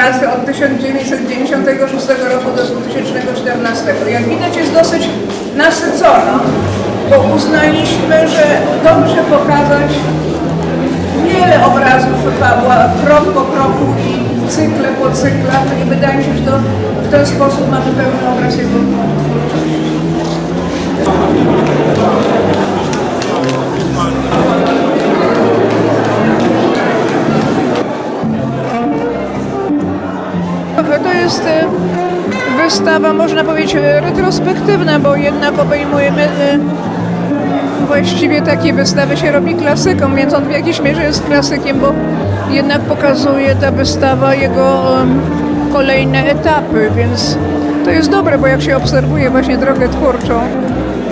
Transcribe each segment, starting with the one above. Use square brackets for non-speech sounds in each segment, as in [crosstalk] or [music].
pracy od 1996 roku do 2014. Jak widać jest dosyć nasycona, bo uznaliśmy, że dobrze pokazać wiele obrazów Pawła krok po kroku i cykle po cyklach i wydaje się, że to w ten sposób mamy pełny obraz jego twórczości. Wystawa, można powiedzieć, e, retrospektywna, bo jednak obejmujemy e, właściwie takie wystawy się robi klasyką, więc on w jakiejś mierze jest klasykiem, bo jednak pokazuje ta wystawa jego kolejne etapy, więc to jest dobre, bo jak się obserwuje właśnie drogę twórczą,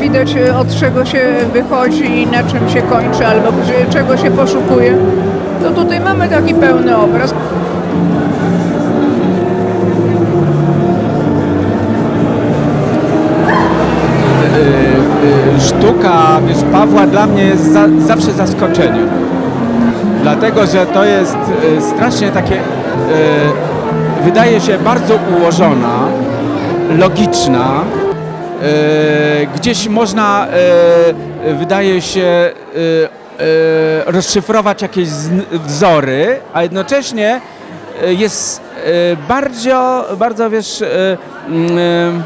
widać e, od czego się wychodzi i na czym się kończy, albo gdzie, czego się poszukuje, to tutaj mamy taki pełny obraz. Sztuka wiesz, Pawła dla mnie jest za, zawsze zaskoczeniem. Dlatego, że to jest y, strasznie takie, y, wydaje się bardzo ułożona, logiczna. y, Gdzieś można, y, wydaje się, y, y, rozszyfrować jakieś wzory, a jednocześnie y, jest y, bardzo, bardzo wiesz, y, mm,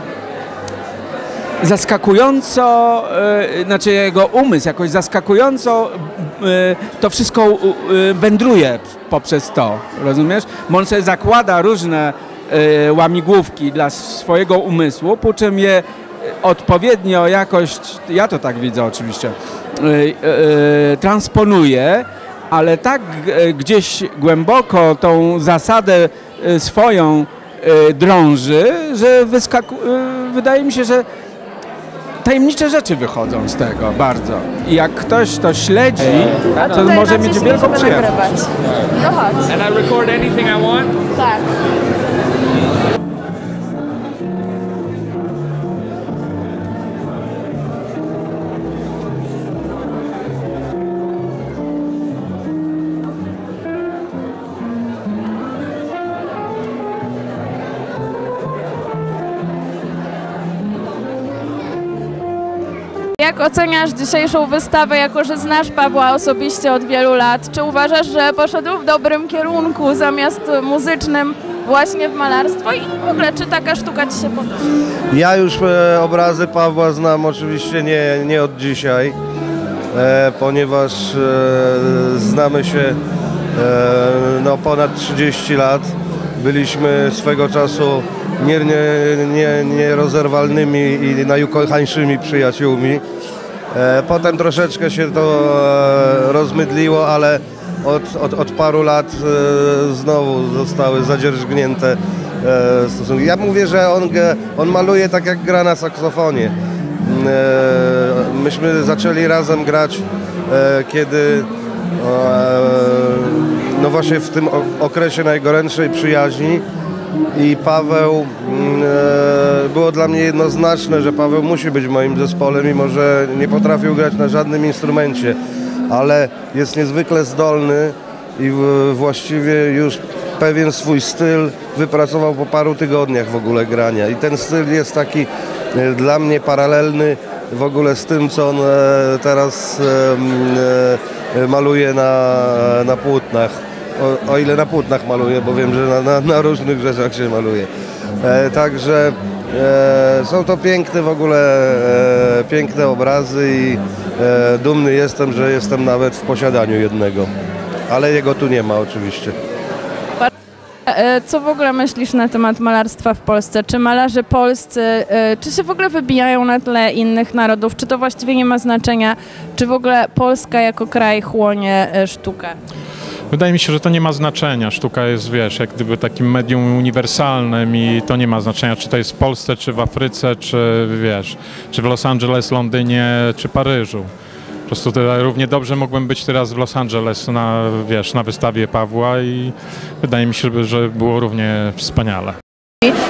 zaskakująco, e, znaczy jego umysł jakoś zaskakująco e, to wszystko e, wędruje poprzez to, rozumiesz? On sobie zakłada różne łamigłówki dla swojego umysłu, po czym je odpowiednio jakoś, ja to tak widzę oczywiście, transponuje, ale tak gdzieś głęboko tą zasadę swoją drąży, że wyskaku, wydaje mi się, że tajemnicze rzeczy wychodzą z tego bardzo. I jak ktoś to śledzi, to może mieć wielką przyjemność. No chodź. And I record anything I want? Tak. Jak oceniasz dzisiejszą wystawę, jako że znasz Pawła osobiście od wielu lat? Czy uważasz, że poszedł w dobrym kierunku zamiast muzycznym właśnie w malarstwo? I w ogóle, czy taka sztuka Ci się podoba? Ja już e, obrazy Pawła znam oczywiście nie, nie od dzisiaj, e, ponieważ e, znamy się no, ponad 30 lat. Byliśmy swego czasu nie, nie, nie, nierozerwalnymi i najukochańszymi przyjaciółmi. E, Potem troszeczkę się to e, rozmydliło, ale od, od, od paru lat e, znowu zostały zadzierżgnięte e, stosunki. Ja mówię, że on, on maluje tak jak gra na saksofonie. E, Myśmy zaczęli razem grać, kiedy no właśnie w tym okresie najgorętszej przyjaźni i Paweł, mm, e, było dla mnie jednoznaczne, że Paweł musi być w moim zespole, mimo że nie potrafił grać na żadnym instrumencie, ale jest niezwykle zdolny i właściwie już pewien swój styl wypracował po paru tygodniach w ogóle grania i ten styl jest taki e, dla mnie paralelny w ogóle z tym, co on e, teraz maluje na, na płótnach. O, o ile na płótnach maluje, bo wiem, że na, na, na różnych rzeczach się maluje. E, także e, są to piękne w ogóle, e, piękne obrazy i e, dumny jestem, że jestem nawet w posiadaniu jednego. Ale jego tu nie ma oczywiście. E, Co w ogóle myślisz na temat malarstwa w Polsce? Czy malarze polscy, e, czy się w ogóle wybijają na tle innych narodów? Czy to właściwie nie ma znaczenia? Czy w ogóle Polska jako kraj chłonie e, sztukę? Wydaje mi się, że to nie ma znaczenia. Sztuka jest, wiesz, jak gdyby takim medium uniwersalnym i to nie ma znaczenia, czy to jest w Polsce, czy w Afryce, czy wiesz, czy w Los Angeles, Londynie, czy Paryżu. Po prostu równie dobrze mógłbym być teraz w Los Angeles na, wiesz, na wystawie Pawła i wydaje mi się, że było równie wspaniale.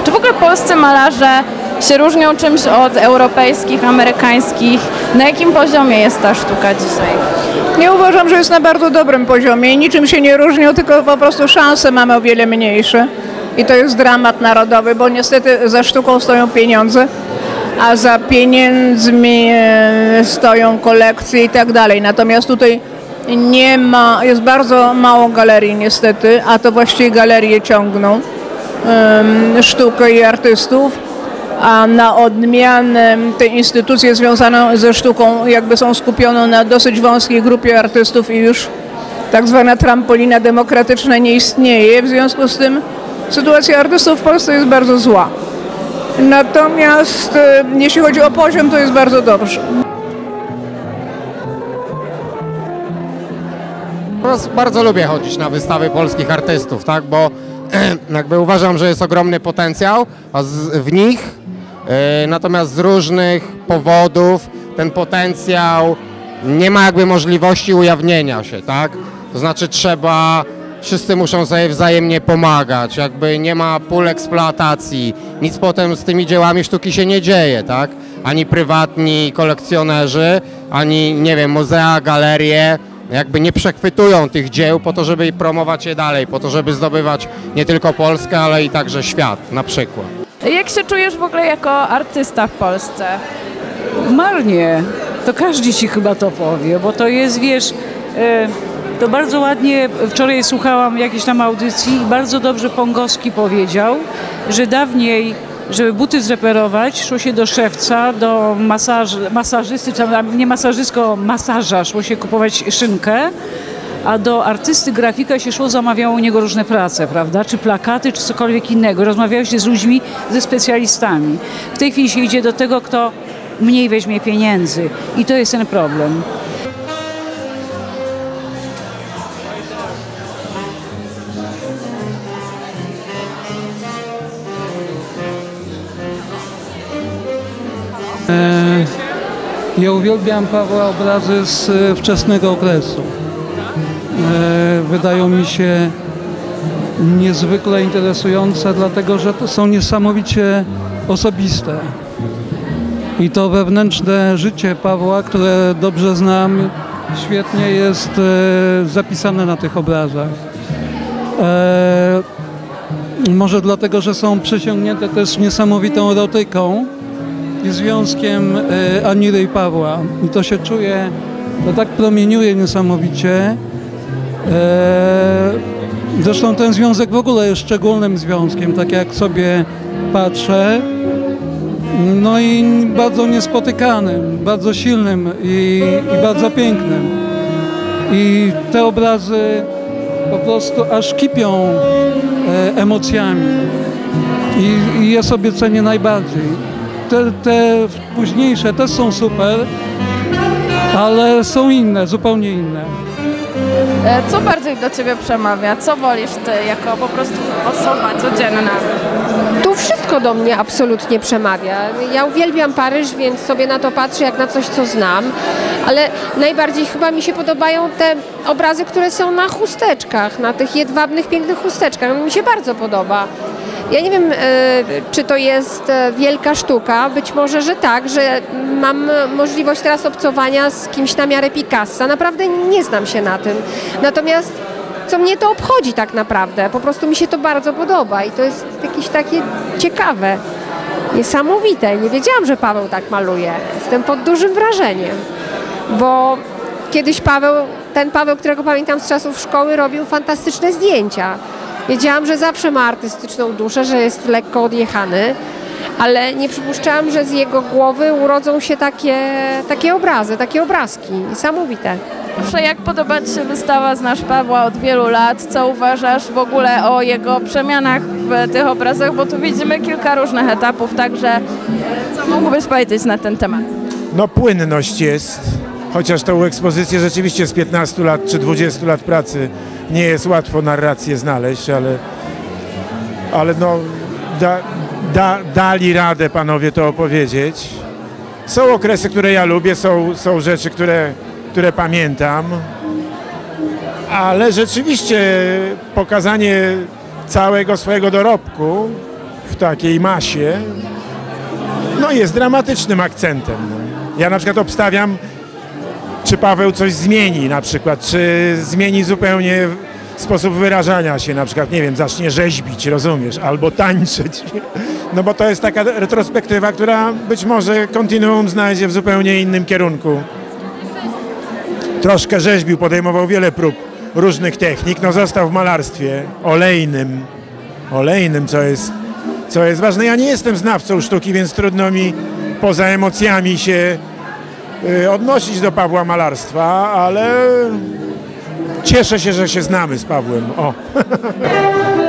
Czy w ogóle polscy malarze się różnią czymś od europejskich, amerykańskich? Na jakim poziomie jest ta sztuka dzisiaj? Nie uważam, że jest na bardzo dobrym poziomie i niczym się nie różnią, tylko po prostu szanse mamy o wiele mniejsze. I to jest dramat narodowy, bo niestety za sztuką stoją pieniądze, a za pieniędzmi e, stoją kolekcje i tak dalej. Natomiast tutaj nie ma, jest bardzo mało galerii niestety, a to właściwie galerie ciągną sztukę i artystów, a na odmianę te instytucje związane ze sztuką jakby są skupione na dosyć wąskiej grupie artystów i już tak zwana trampolina demokratyczna nie istnieje, w związku z tym sytuacja artystów w Polsce jest bardzo zła. Natomiast e, jeśli chodzi o poziom, to jest bardzo dobrze. Bardzo, lubię chodzić na wystawy polskich artystów, tak, bo [clears throat] jakby uważam, że jest ogromny potencjał a w nich, natomiast z różnych powodów ten potencjał nie ma jakby możliwości ujawnienia się, tak? To znaczy trzeba, wszyscy muszą sobie wzajemnie pomagać, jakby nie ma pól eksploatacji, nic potem z tymi dziełami sztuki się nie dzieje, tak? Ani prywatni kolekcjonerzy, ani, nie wiem, muzea, galerie, jakby nie przechwytują tych dzieł po to, żeby promować je dalej, po to, żeby zdobywać nie tylko Polskę, ale i także świat na przykład. Jak się czujesz w ogóle jako artysta w Polsce? Marnie. To każdy ci chyba to powie, bo to jest, wiesz, e, to bardzo ładnie, wczoraj słuchałam jakiejś tam audycji i bardzo dobrze Pongowski powiedział, że dawniej, żeby buty zreperować, szło się do szewca, do masaż, masażysty, czy nie masażystko, masaża, szło się kupować szynkę, a do artysty grafika się szło, zamawiało u niego różne prace, prawda? Czy plakaty, czy cokolwiek innego. Rozmawiało się z ludźmi, ze specjalistami. W tej chwili się idzie do tego, kto mniej weźmie pieniędzy. I to jest ten problem. E, Ja uwielbiam Pawła obrazy z e, wczesnego okresu. E, Wydają mi się niezwykle interesujące, dlatego że to są niesamowicie osobiste. I to wewnętrzne życie Pawła, które dobrze znam, świetnie jest e, zapisane na tych obrazach. E, Może dlatego, że są przesiągnięte też niesamowitą erotyką i związkiem Aniry i Pawła. I to się czuje, to tak promieniuje niesamowicie. E, Zresztą ten związek w ogóle jest szczególnym związkiem, tak jak sobie patrzę. No i bardzo niespotykanym, bardzo silnym i, i bardzo pięknym. I te obrazy po prostu aż kipią e, emocjami. I, I je sobie cenię najbardziej. Te, te późniejsze też są super, ale są inne, zupełnie inne. E, Co bardziej do ciebie przemawia? Co wolisz ty jako po prostu osoba codzienna? Tu wszystko do mnie absolutnie przemawia. Ja uwielbiam Paryż, więc sobie na to patrzę jak na coś, co znam, ale najbardziej chyba mi się podobają te obrazy, które są na chusteczkach, na tych jedwabnych, pięknych chusteczkach. Mi się bardzo podoba. Ja nie wiem, e, czy to jest e, wielka sztuka. Być może, że tak, że mam możliwość teraz obcowania z kimś na miarę Picassa. Naprawdę nie znam się na tym. Natomiast co mnie to obchodzi tak naprawdę. Po prostu mi się to bardzo podoba i to jest jakieś takie ciekawe, niesamowite. Nie wiedziałam, że Paweł tak maluje. Jestem pod dużym wrażeniem, bo kiedyś Paweł, ten Paweł, którego pamiętam z czasów szkoły, robił fantastyczne zdjęcia. Wiedziałam, że zawsze ma artystyczną duszę, że jest lekko odjechany, ale nie przypuszczałam, że z jego głowy urodzą się takie, takie obrazy, takie obrazki. Niesamowite. Proszę, jak podoba Ci się wystawa Znasz Pawła od wielu lat? Co uważasz w ogóle o jego przemianach w tych obrazach? Bo tu widzimy kilka różnych etapów, także co mógłbyś powiedzieć na ten temat? No płynność jest, chociaż tą ekspozycję rzeczywiście z 15 lat czy 20 lat pracy nie jest łatwo narrację znaleźć, ale, ale no da, da, dali radę panowie to opowiedzieć. Są okresy, które ja lubię, są, są rzeczy, które, które pamiętam, ale rzeczywiście pokazanie całego swojego dorobku w takiej masie no jest dramatycznym akcentem. Ja na przykład obstawiam, czy Paweł coś zmieni na przykład, czy zmieni zupełnie sposób wyrażania się, na przykład, nie wiem, zacznie rzeźbić, rozumiesz, albo tańczyć. No bo to jest taka retrospektywa, która być może kontinuum znajdzie w zupełnie innym kierunku. Troszkę rzeźbił, podejmował wiele prób różnych technik, no został w malarstwie olejnym, olejnym, co jest, co jest ważne. Ja nie jestem znawcą sztuki, więc trudno mi poza emocjami się odnosić do Pawła malarstwa, ale cieszę się, że się znamy z Pawłem. O. [laughs]